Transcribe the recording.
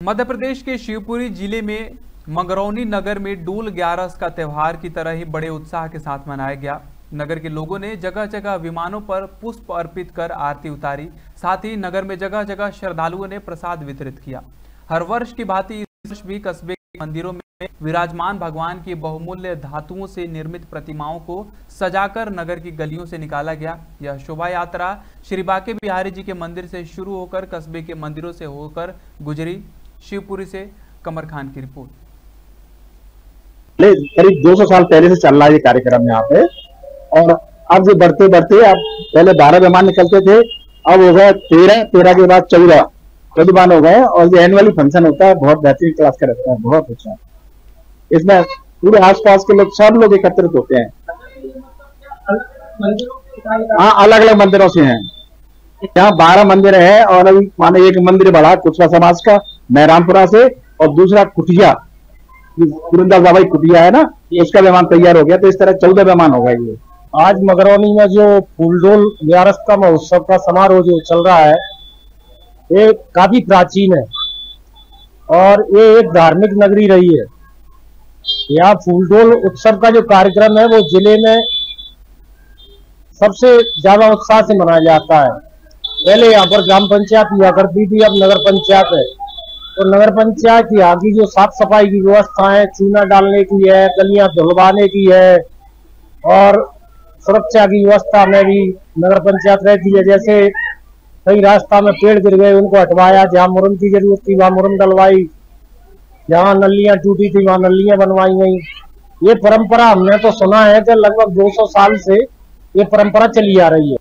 मध्य प्रदेश के शिवपुरी ज़िले में मंगरौनी नगर में डूल ग्यारस का त्यौहार की तरह ही बड़े उत्साह के साथ मनाया गया। नगर के लोगों ने जगह जगह विमानों पर पुष्प अर्पित कर आरती उतारी। साथ ही नगर में जगह जगह श्रद्धालुओं ने प्रसाद वितरित किया। हर वर्ष की भांति इस भी कस्बे के मंदिरों में विराजमान भगवान की बहुमूल्य धातुओं से निर्मित प्रतिमाओं को सजाकर नगर की गलियों से निकाला गया। यह शोभा यात्रा श्री बाके बिहारी जी के मंदिर से शुरू होकर कस्बे के मंदिरों से होकर गुजरी। शिवपुरी से कमर खान की रिपोर्ट। करीब 200 साल पहले से चल रहा है ये कार्यक्रम यहाँ पे। और अब जो बढ़ते बढ़ते अब पहले बारह मेहमान निकलते थे, अब हो गए तेरह तेरह के बाद चौदह विमान हो गए और ये एनुअली फ़ंक्शन होता है, बहुत बेहतरीन क्लास का रहता है, बहुत अच्छा। इसमें पूरे आसपास के लोग, सब लोग एकत्रित होते हैं। हाँ अलग अलग मंदिरों से हैं। यहाँ बारह मंदिर है और अभी माने एक मंदिर बढ़ा कुछवा समाज का महरामपुरा से, और दूसरा कुटिया गुरुदास बाबा कुटिया है ना, उसका विमान तैयार हो गया तो इस तरह चौदह विमान हो गए ये। आज मगरौनी में जो फूलडोल ग्यारस का महोत्सव का समारोह जो चल रहा है, ये काफ़ी प्राचीन है, और ये एक धार्मिक नगरी रही है। यहाँ फूलडोल उत्सव का जो कार्यक्रम है, वो ज़िले में सबसे ज़्यादा उत्साह से मनाया जाता है। पहले यहाँ पर ग्राम पंचायत हुआ करती थी अब नगर पंचायत है। तो नगर पंचायत यहाँ की जो साफ़ सफ़ाई की व्यवस्था है, चूना डालने की है, गलियाँ धुलवाने की है, और सुरक्षा की व्यवस्था में भी नगर पंचायत रहती है। जैसे कई रास्ता में पेड़ गिर गए, उनको हटवाया, जहाँ मुरम की ज़रूरत थी, वहाँ मुरम डलवाई, जहाँ नलियाँ टूटी थी, वहाँ नलियाँ बनवाई गई। ये परंपरा हमने तो सुना है कि लगभग 200 साल से ये परंपरा चली आ रही है।